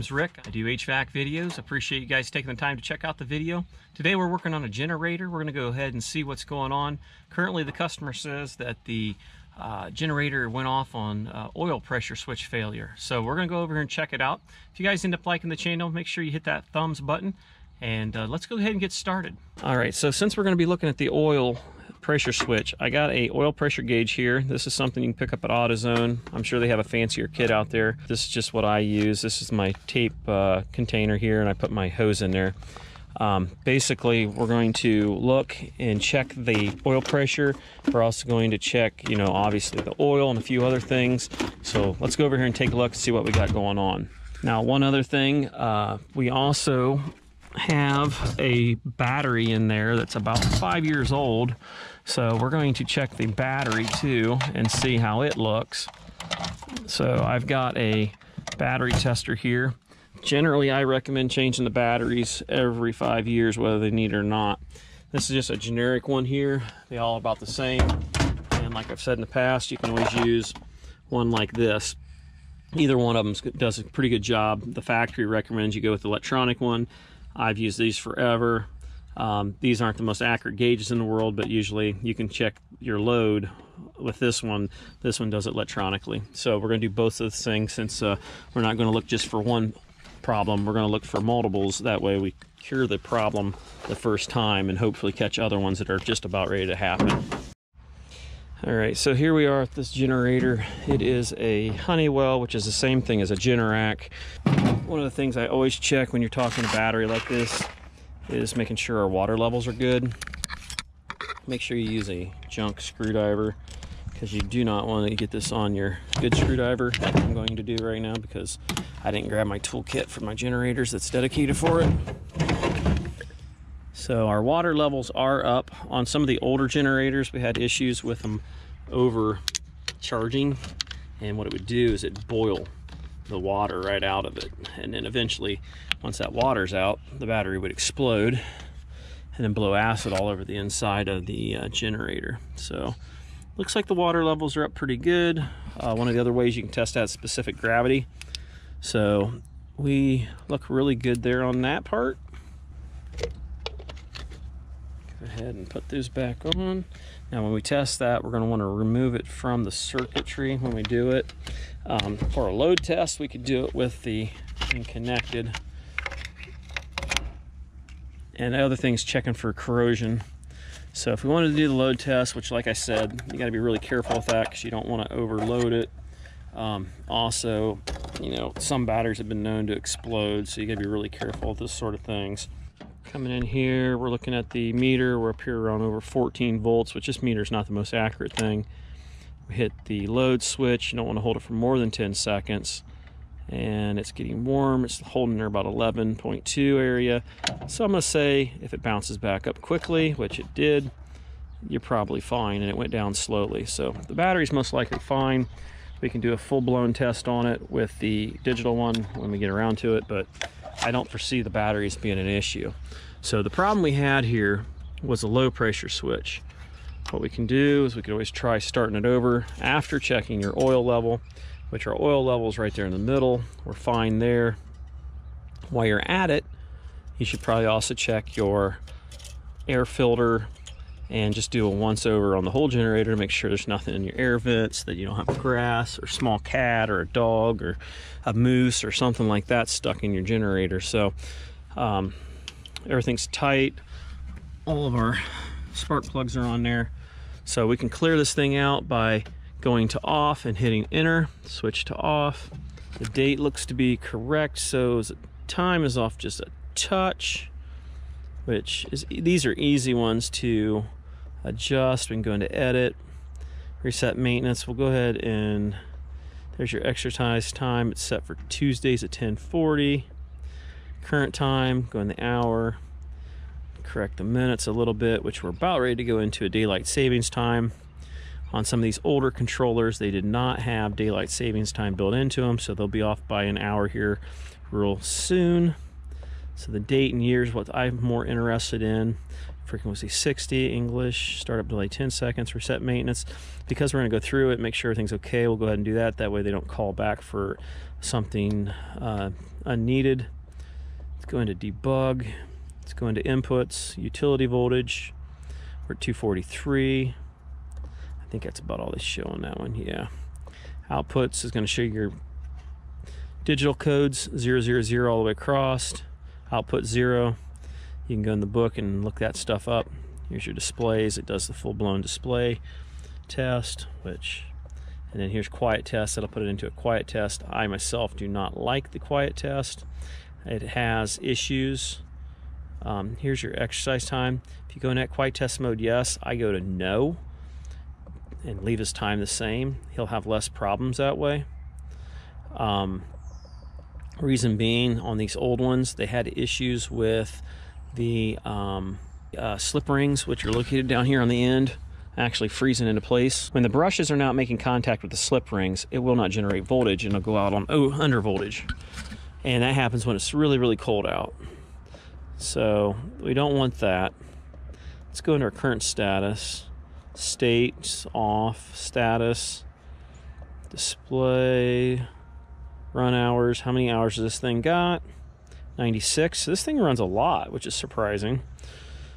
name's Rick. I do HVAC videos. Appreciate you guys taking the time to check out the video. Today we're working on a generator. We're going to go ahead and see what's going on. Currently the customer says that the uh, generator went off on uh, oil pressure switch failure. So we're going to go over here and check it out. If you guys end up liking the channel, make sure you hit that thumbs button and uh, let's go ahead and get started. All right, so since we're going to be looking at the oil pressure switch. I got a oil pressure gauge here. This is something you can pick up at AutoZone. I'm sure they have a fancier kit out there. This is just what I use. This is my tape uh, container here and I put my hose in there. Um, basically, we're going to look and check the oil pressure. We're also going to check, you know, obviously the oil and a few other things. So let's go over here and take a look and see what we got going on. Now, one other thing, uh, we also have a battery in there that's about five years old. So we're going to check the battery too and see how it looks. So I've got a battery tester here. Generally, I recommend changing the batteries every five years, whether they need it or not. This is just a generic one here. They all about the same. And like I've said in the past, you can always use one like this. Either one of them does a pretty good job. The factory recommends you go with the electronic one. I've used these forever. Um, these aren't the most accurate gauges in the world, but usually you can check your load with this one. This one does it electronically. So we're going to do both of those things since uh, we're not going to look just for one problem. We're going to look for multiples. That way we cure the problem the first time and hopefully catch other ones that are just about ready to happen. All right, so here we are at this generator. It is a Honeywell, which is the same thing as a Generac. One of the things I always check when you're talking a battery like this is making sure our water levels are good. Make sure you use a junk screwdriver because you do not want to get this on your good screwdriver like I'm going to do right now because I didn't grab my toolkit for my generators that's dedicated for it. So our water levels are up. On some of the older generators, we had issues with them overcharging. And what it would do is it boil the water right out of it. And then eventually, once that water's out, the battery would explode and then blow acid all over the inside of the uh, generator. So looks like the water levels are up pretty good. Uh, one of the other ways you can test that is specific gravity. So we look really good there on that part Go ahead and put those back on. Now when we test that, we're going to want to remove it from the circuitry when we do it. Um, for a load test, we could do it with the thing connected. And other things, checking for corrosion. So if we wanted to do the load test, which like I said, you got to be really careful with that because you don't want to overload it. Um, also, you know, some batteries have been known to explode, so you got to be really careful with this sort of things. Coming in here, we're looking at the meter. We're up here around over 14 volts, which this meter is not the most accurate thing. We hit the load switch. You don't want to hold it for more than 10 seconds. And it's getting warm. It's holding there about 11.2 area. So I'm to say if it bounces back up quickly, which it did, you're probably fine. And it went down slowly. So the battery's most likely fine. We can do a full-blown test on it with the digital one when we get around to it. But I don't foresee the batteries being an issue. So the problem we had here was a low pressure switch. What we can do is we can always try starting it over after checking your oil level, which our oil levels right there in the middle. We're fine there. While you're at it, you should probably also check your air filter and just do a once over on the whole generator to make sure there's nothing in your air vents, that you don't have grass or small cat or a dog or a moose or something like that stuck in your generator. So um, everything's tight. All of our spark plugs are on there. So we can clear this thing out by going to off and hitting enter, switch to off. The date looks to be correct, so time is off just a touch, which is, these are easy ones to adjust. We can go into edit, reset maintenance. We'll go ahead and there's your exercise time. It's set for Tuesdays at 1040. Current time, go in the hour. Correct the minutes a little bit, which we're about ready to go into a daylight savings time. On some of these older controllers, they did not have daylight savings time built into them, so they'll be off by an hour here real soon. So the date and years what I'm more interested in frequency 60, English, startup delay 10 seconds, reset maintenance. Because we're going to go through it, make sure everything's okay, we'll go ahead and do that. That way they don't call back for something uh, unneeded. Let's go into debug. Let's go into inputs, utility voltage. We're at 243. I think that's about all they show on that one. Yeah. Outputs is going to show your digital codes 000 all the way across. Output 0. You can go in the book and look that stuff up. Here's your displays. It does the full-blown display test, which and then here's quiet test. That'll put it into a quiet test. I myself do not like the quiet test. It has issues. Um, here's your exercise time. If you go in that quiet test mode, yes. I go to no and leave his time the same, he'll have less problems that way. Um, reason being, on these old ones, they had issues with the um, uh, slip rings, which are located down here on the end, actually freezing into place. When the brushes are not making contact with the slip rings, it will not generate voltage and it'll go out on oh, under voltage. And that happens when it's really, really cold out. So we don't want that. Let's go into our current status state off status display run hours how many hours does this thing got? 96 this thing runs a lot which is surprising.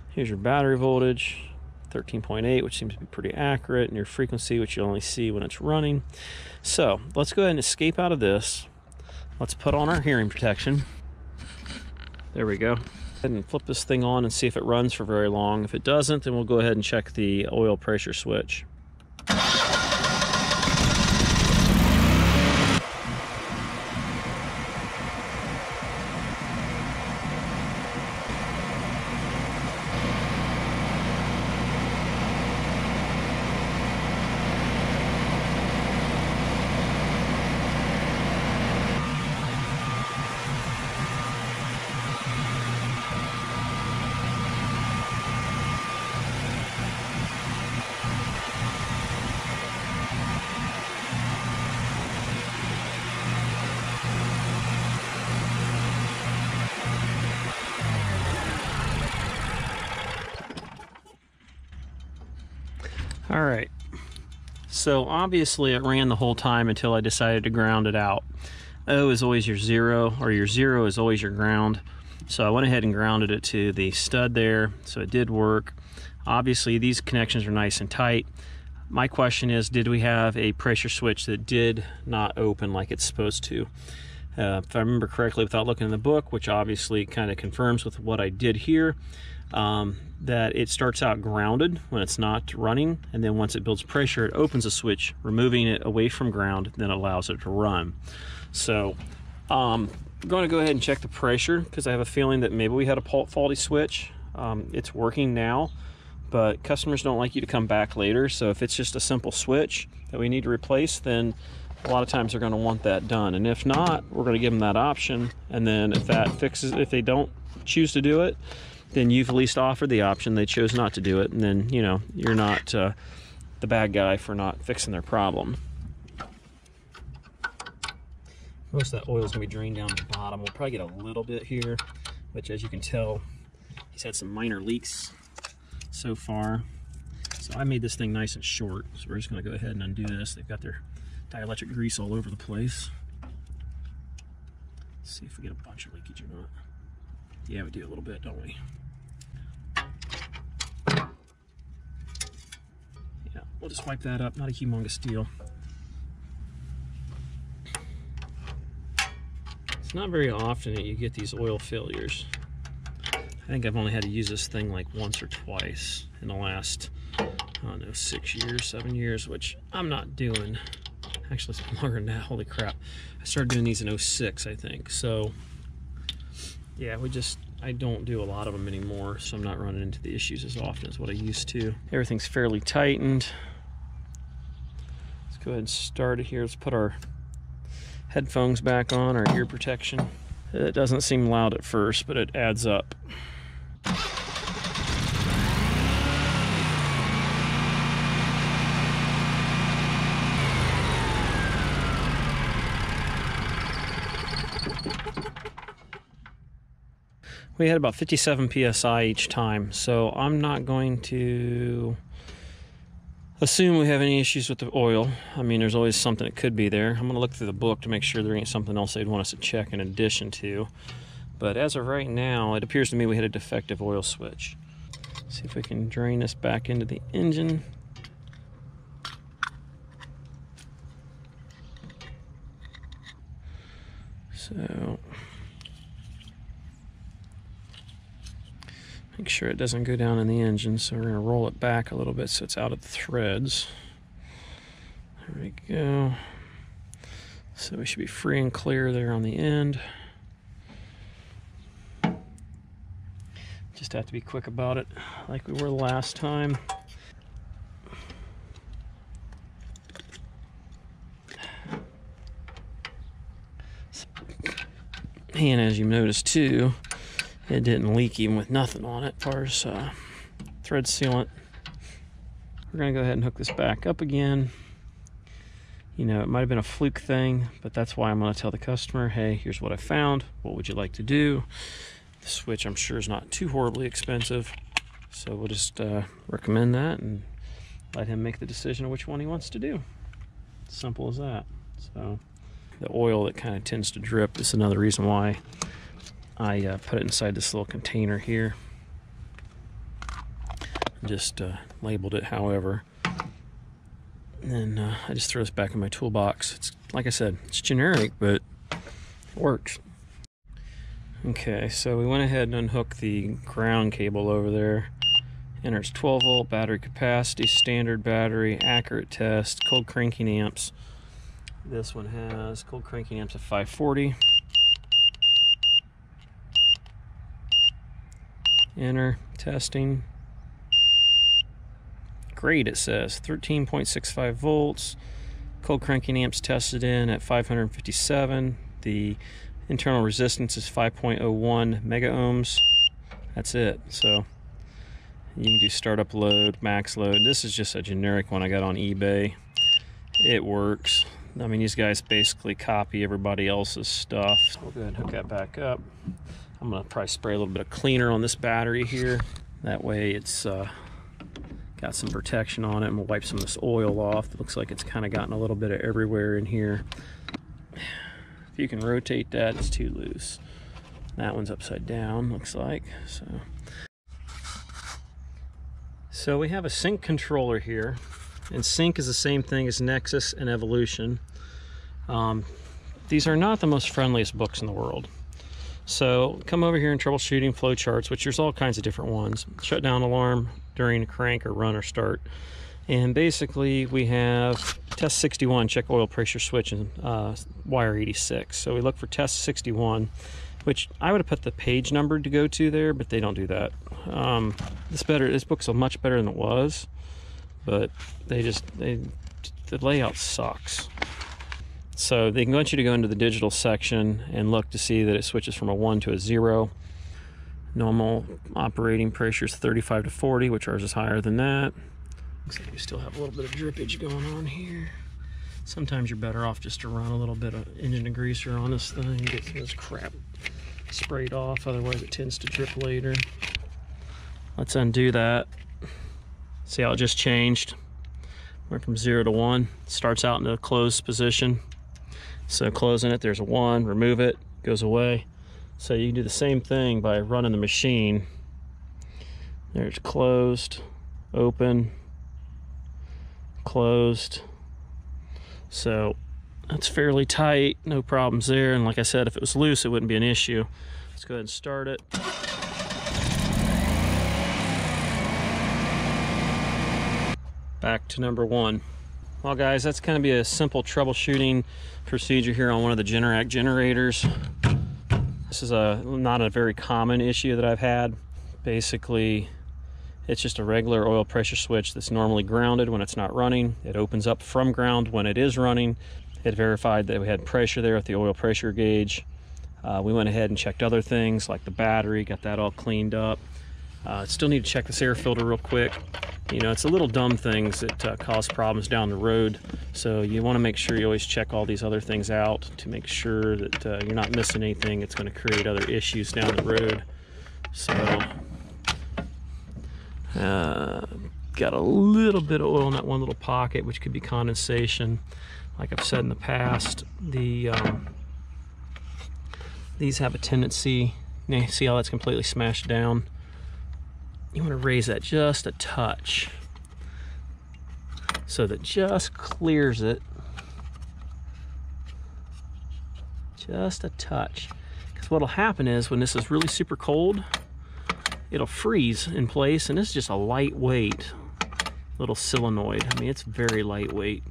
Here's your battery voltage 13.8 which seems to be pretty accurate and your frequency which you only see when it's running. So let's go ahead and escape out of this. Let's put on our hearing protection. There we go and flip this thing on and see if it runs for very long. If it doesn't, then we'll go ahead and check the oil pressure switch. All right. So obviously it ran the whole time until I decided to ground it out. O is always your zero, or your zero is always your ground. So I went ahead and grounded it to the stud there, so it did work. Obviously these connections are nice and tight. My question is, did we have a pressure switch that did not open like it's supposed to? Uh, if I remember correctly without looking in the book, which obviously kind of confirms with what I did here, um, that it starts out grounded when it's not running and then once it builds pressure it opens a switch removing it away from ground then allows it to run. So um, I'm going to go ahead and check the pressure because I have a feeling that maybe we had a faulty switch. Um, it's working now but customers don't like you to come back later so if it's just a simple switch that we need to replace then a lot of times they're going to want that done. And if not we're going to give them that option and then if that fixes if they don't choose to do it then you've at least offered the option. They chose not to do it, and then you know you're not uh, the bad guy for not fixing their problem. Most of that oil is gonna be drained down the bottom. We'll probably get a little bit here, which as you can tell, he's had some minor leaks so far. So I made this thing nice and short. So we're just gonna go ahead and undo this. They've got their dielectric grease all over the place. Let's see if we get a bunch of leakage or not. Yeah, we do a little bit, don't we? We'll just wipe that up, not a humongous deal. It's not very often that you get these oil failures. I think I've only had to use this thing like once or twice in the last, I don't know, six years, seven years, which I'm not doing. Actually, it's longer than that, holy crap. I started doing these in 06, I think. So, yeah, we just, I don't do a lot of them anymore, so I'm not running into the issues as often as what I used to. Everything's fairly tightened go ahead and start it here. Let's put our headphones back on, our ear protection. It doesn't seem loud at first, but it adds up. we had about 57 psi each time. So I'm not going to assume we have any issues with the oil. I mean, there's always something that could be there. I'm going to look through the book to make sure there ain't something else they'd want us to check in addition to. But as of right now, it appears to me we had a defective oil switch. See if we can drain this back into the engine. So make sure it doesn't go down in the engine. So we're going to roll it back a little bit so it's out of the threads. There we go. So we should be free and clear there on the end. Just have to be quick about it like we were last time. And as you noticed too, it didn't leak even with nothing on it as far as uh, thread sealant. We're gonna go ahead and hook this back up again. You know, it might have been a fluke thing, but that's why I'm gonna tell the customer, hey, here's what I found. What would you like to do? The switch, I'm sure, is not too horribly expensive. So we'll just uh, recommend that and let him make the decision of which one he wants to do. Simple as that. So the oil that kind of tends to drip is another reason why I uh, put it inside this little container here. Just uh, labeled it however. And then uh, I just throw this back in my toolbox. It's like I said, it's generic, but it works. Okay, so we went ahead and unhooked the ground cable over there. Enters 12 volt battery capacity, standard battery, accurate test, cold cranking amps. This one has cold cranking amps of 540. Enter, testing. Great, it says 13.65 volts. Cold cranking amps tested in at 557. The internal resistance is 5.01 mega ohms. That's it. So you can do startup load, max load. This is just a generic one I got on eBay. It works. I mean, these guys basically copy everybody else's stuff. We'll go ahead and hook that back up. I'm gonna probably spray a little bit of cleaner on this battery here. That way it's uh, got some protection on it and we'll wipe some of this oil off. It looks like it's kind of gotten a little bit of everywhere in here. If you can rotate that, it's too loose. That one's upside down, looks like. So, so we have a sync controller here and sync is the same thing as Nexus and Evolution. Um, these are not the most friendliest books in the world. So come over here and troubleshooting flow charts, which there's all kinds of different ones. Shutdown alarm during crank or run or start. And basically we have test 61, check oil pressure switch and uh, wire 86. So we look for test 61, which I would have put the page number to go to there, but they don't do that. Um, this better. This book's a much better than it was but they just they the layout sucks. So they want you to go into the digital section and look to see that it switches from a 1 to a 0. Normal operating pressure is 35 to 40, which ours is higher than that. Looks like we still have a little bit of drippage going on here. Sometimes you're better off just to run a little bit of engine degreaser on this thing, get some of this crap sprayed off, otherwise it tends to drip later. Let's undo that. See how it just changed? Went from zero to one. Starts out in a closed position. So closing it, there's a one, remove it, goes away. So you can do the same thing by running the machine. There's closed, open, closed. So that's fairly tight, no problems there. And like I said, if it was loose, it wouldn't be an issue. Let's go ahead and start it. Back to number one. Well guys, that's to be a simple troubleshooting procedure here on one of the Generac generators. This is a not a very common issue that I've had. Basically, it's just a regular oil pressure switch that's normally grounded when it's not running. It opens up from ground when it is running. It verified that we had pressure there with the oil pressure gauge. Uh, we went ahead and checked other things like the battery, got that all cleaned up. Uh, still need to check this air filter real quick. You know, it's a little dumb things that uh, cause problems down the road. So you want to make sure you always check all these other things out to make sure that uh, you're not missing anything. It's going to create other issues down the road. So, uh, got a little bit of oil in that one little pocket, which could be condensation. Like I've said in the past, the um, these have a tendency, you see how that's completely smashed down? You want to raise that just a touch so that just clears it. Just a touch. Because what'll happen is when this is really super cold it'll freeze in place and this is just a lightweight little solenoid. I mean it's very lightweight.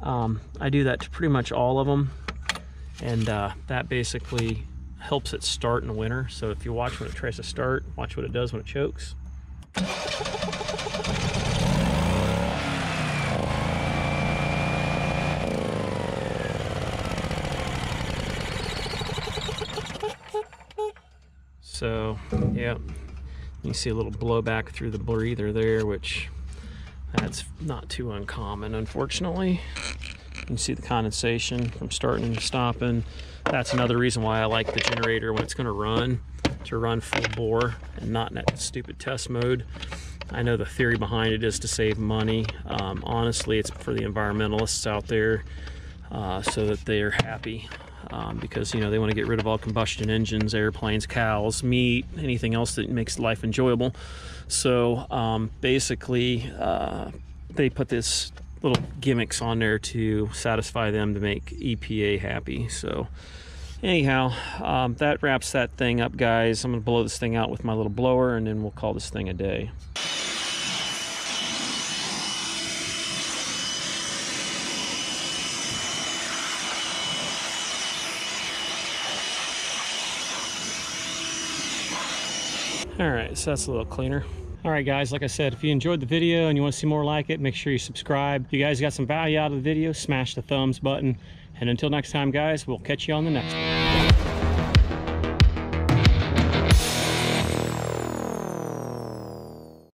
Um, I do that to pretty much all of them and uh, that basically helps it start in the winter so if you watch when it tries to start watch what it does when it chokes So, yeah, you see a little blowback through the breather there, which that's not too uncommon, unfortunately. You can see the condensation from starting and stopping. That's another reason why I like the generator when it's going to run, to run full bore and not in that stupid test mode. I know the theory behind it is to save money. Um, honestly, it's for the environmentalists out there uh, so that they're happy um, because you know they want to get rid of all combustion engines, airplanes, cows, meat, anything else that makes life enjoyable. So um, basically, uh, they put this little gimmicks on there to satisfy them to make EPA happy. So anyhow, um, that wraps that thing up, guys. I'm gonna blow this thing out with my little blower, and then we'll call this thing a day. All right, so that's a little cleaner. All right, guys, like I said, if you enjoyed the video and you want to see more like it, make sure you subscribe. If you guys got some value out of the video, smash the thumbs button. And until next time, guys, we'll catch you on the next one.